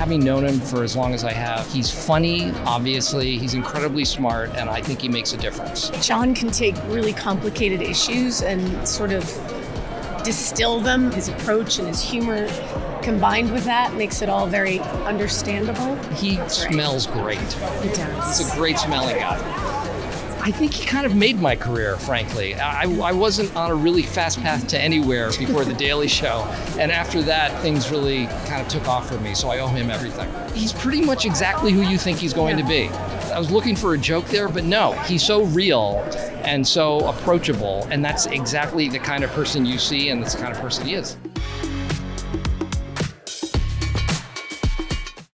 having known him for as long as I have, he's funny, obviously, he's incredibly smart, and I think he makes a difference. Jon can take really complicated issues and sort of distill them. His approach and his humor combined with that makes it all very understandable. He smells great. He does. He's a great smelling guy. I think he kind of made my career, frankly. I, I wasn't on a really fast path to anywhere before The Daily Show. And after that, things really kind of took off for me. So I owe him everything. He's pretty much exactly who you think he's going to be. I was looking for a joke there, but no, he's so real and so approachable. And that's exactly the kind of person you see, and that's the kind of person he is.